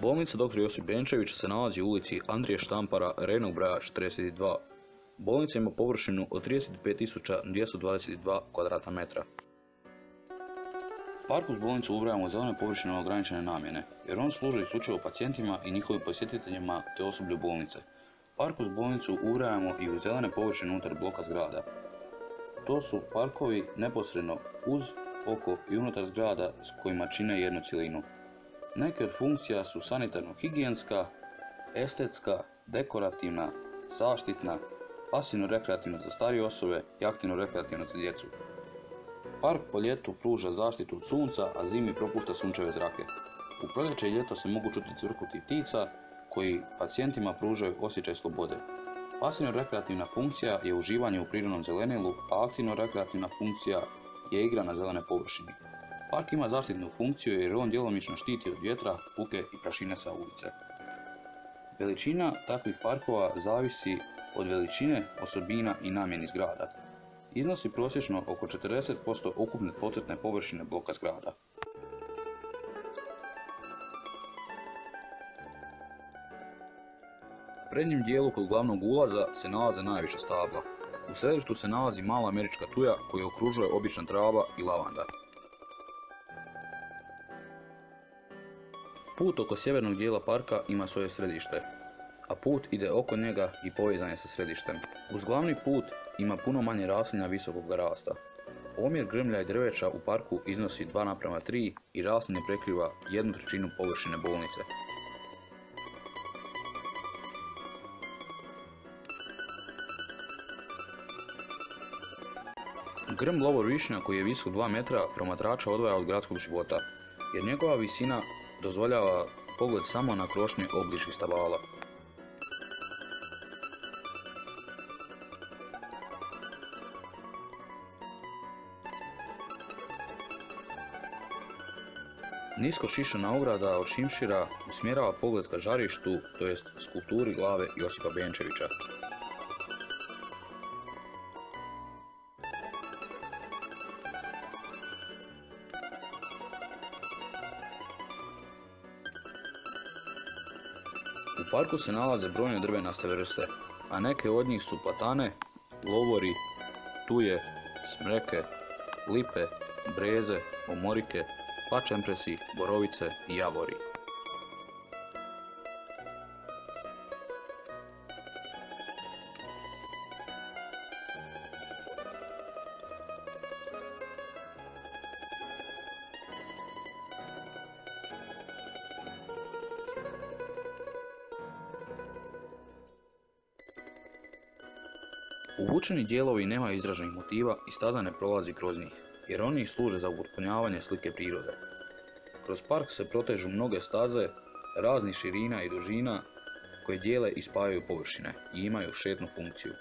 Bolnica dr. Josip Benčević se nalazi u ulici Andrije Štampara, Rejnog broja 42. Bolnica ima površinu od 35.222 kvadratna metra. Park uz bolnicu ubrajamo zelene površine ograničene namjene, jer on služi isključivo pacijentima i njihovim posjetiteljima te osoblju bolnice. Park uz bolnicu ubrajamo i u zelene površine unutar bloka zgrada. To su parkovi neposredno uz, oko i unutar zgrada s kojima čine jednu cjelinu. Neke od funkcija su sanitarno-higijenska, estetska, dekorativna, zaštitna, pasivno-rekreativna za starije osobe i aktivno-rekreativna za djecu. Park po ljetu pruža zaštitu od sunca, a zimi propušta sunčeve zrake. U proljeće i ljeto se mogu čuti cvrkuti ptica koji pacijentima pružaju osjećaj slobode. Pasivno-rekreativna funkcija je uživanje u prirodnom zelenilu, a aktivno-rekreativna funkcija je igra na zelene površini. Park ima zaštitnu funkciju jer on djelomično štiti od vjetra, buke i prašine sa ulice. Veličina takvih parkova zavisi od veličine, osobina i namjeni zgrada. Iznosi prosječno oko 40% ukupne potretne površine bloka zgrada. U prednjem dijelu kod glavnog ulaza se nalaze najviše stabla. U središtu se nalazi mala američka tuja koju okružuje obična trava i lavanda. Put oko sjevernog dijela parka ima svoje središte, a put ide oko njega i povezan je sa središtem. Uz glavni put ima puno manje raslinja visokog rasta. Omjer grmlja i drveća u parku iznosi 2 naprama 3 i raslinje prekriva jednu trećinu površine bolnice. Grm lovor višnja koji je visok 2 metra promatrača odvaja od gradskog života, jer njegova visina dozvoljava pogled samo na krošnje obližih stabala. Nisko šišana ograda od šimšira usmjerava pogled ka žarištu, to jest skulpturi glave Josipa Benčevića. Parku se nalaze brojne drvenaste vrste, a neke od njih su platane, lovori, tuje, smreke, lipe, breze, omorike, pačempresi, borovice i javori. Uvučeni dijelovi nemaju izraženih motiva i staza ne prolazi kroz njih, jer oni služe za upotpunjavanje slike prirode. Kroz park se protežu mnoge staze, raznih širina i dužina koje dijele i spajaju površine i imaju šetnu funkciju.